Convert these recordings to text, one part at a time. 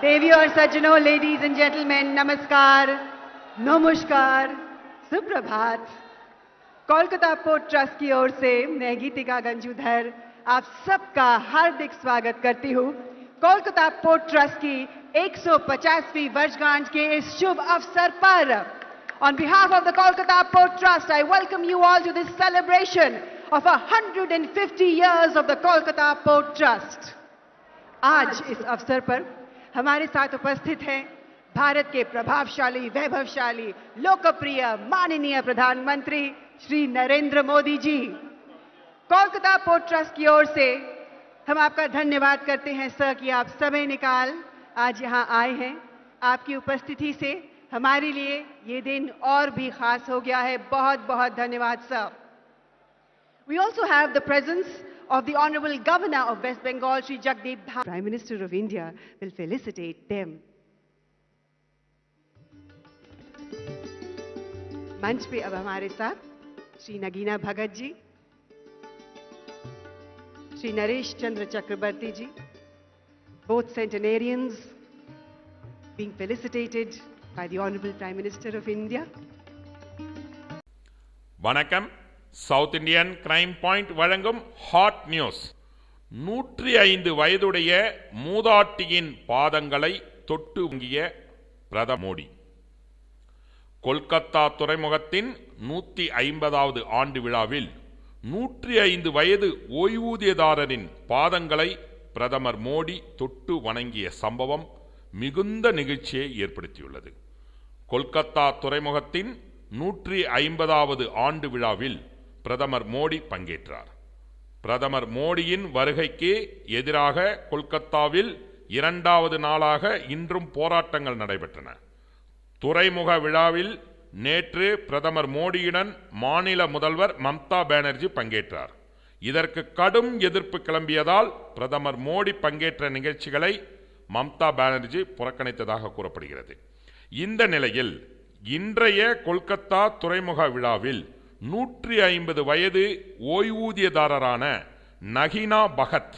देवियों और सज्जनों लेडीज़ एंड जेंटलमैन नमस्कार नमस्कार सुप्रभात कोलकाता पोर्ट ट्रस्ट की ओर से मैं गीतिका गंजूधर आप सबका हार्दिक स्वागत करती हूँ कोलकाता पोर्ट ट्रस्ट की 150वीं वर्षगांठ के इस शुभ अवसर पर On behalf of the Kolkata Port Trust, I welcome you all to this celebration of 150 years of the Kolkata Port Trust. आज इस अवसर पर हमारे साथ उपस्थित हैं भारत के प्रभावशाली, वैभवशाली, लोकप्रिय, माननीय प्रधानमंत्री श्री नरेंद्र मोदी जी। कोलकाता पोर्ट ट्रस्ट की ओर से हम आपका धन्यवाद करते हैं, सर, कि आप समय निकाल आज यहाँ आए हैं। आपकी उपस्थिति से हमारे लिए ये दिन और भी खास हो गया है। बहुत बहुत धन्यवाद, sir. We also have the presence of the Honorable Governor of West Bengal, Sri Jagdeep Dham. Prime Minister of India will felicitate them. मंच पे अब हमारे साथ श्री नगीना भगत जी श्री नरेश चंद्र चक्रवर्ती जी both centenarians being felicitated by the Honorable Prime Minister of India. வணக்கம் south Indian crime point வழங்கும் hot news நூற்றி ஐந்து வயதுடைய மூதாட்டியின் பாதங்களை தொட்டு வங்கிய பிரதம மோடி. கொல்கத்தா துறைமுகத்தின் நூற்றி ஐம்பதாவது ஆண்டு விழாவில் நூற்றி ஐந்து வயது ஓய்வூதியதாரரின் பாதங்களை பிரதமர் மோடி தொட்டு வணங்கிய சம்பவம் மிகுந்த நிகழ்ச்சியை ஏற்படுத்தியுள்ளது. கொல்கத்தா துறைமுகத்தின் நூற்றி ஐம்பதாவது ஆண்டு விழாவில் பிரதமர் மோடி பங்கேற்றார். பிரதமர் மோடியின் வருகைக்கு எதிராக கொல்கத்தாவில் இரண்டாவது நாளாக இன்றும் போராட்டங்கள் நடைபெற்றன. துறைமுக விழாவில் நேற்று பிரதமர் மோடியுடன் மாநில முதல்வர் மம்தா பானர்ஜி பங்கேற்றார். இதற்கு கடும் எதிர்ப்பு கிளம்பியதால் பிரதமர் மோடி பங்கேற்ற நிகழ்ச்சிகளை மம்தா பானர்ஜி புறக்கணித்ததாக கூறப்படுகிறது. இந்த நிலையில் இன்றைய கொல்கத்தா துறைமுக விழாவில் நூற்றி ஐம்பது வயது ஓய்வூதியதாரரான நகினா பகத்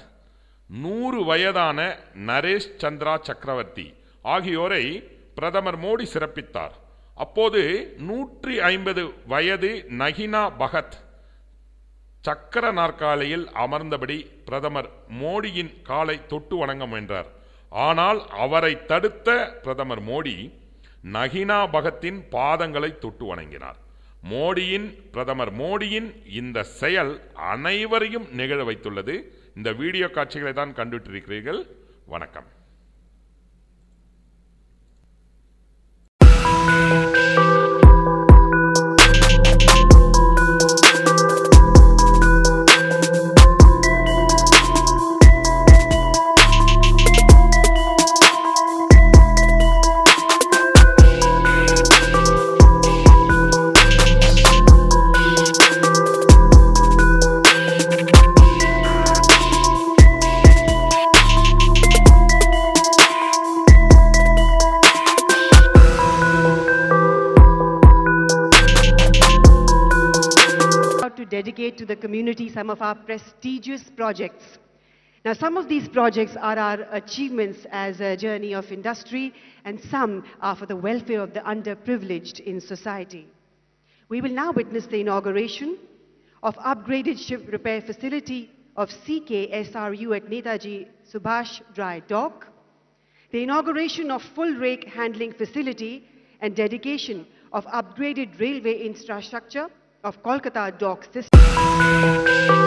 நூறு வயதான நரேஷ் சந்திரா சக்கரவர்த்தி ஆகியோரை பிரதமர் மோடி சிறப்பித்தார். அப்போது நூற்றி ஐம்பது வயது நகினா பகத் சக்கர நாற்காலியில் அமர்ந்தபடி பிரதமர் மோடியின் காலை தொட்டு வணங்க முயன்றார். ஆனால் அவரை தடுத்த பிரதமர் மோடி நகினா பகத்தின் பாதங்களை தொட்டு வணங்கினார். மோடியின் பிரதமர் மோடியின் இந்த செயல் அனைவரையும் நிகழ வைத்துள்ளது. இந்த வீடியோ காட்சிகளை தான் கண்டுவிட்டிருக்கிறீர்கள். வணக்கம். Dedicate to the community some of our prestigious projects. Now, some of these projects are our achievements as a journey of industry, and some are for the welfare of the underprivileged in society. We will now witness the inauguration of upgraded ship repair facility of CKSRU at Netaji Subhash Dry Dock, the inauguration of full rake handling facility and dedication of upgraded railway infrastructure of Kolkata dock system.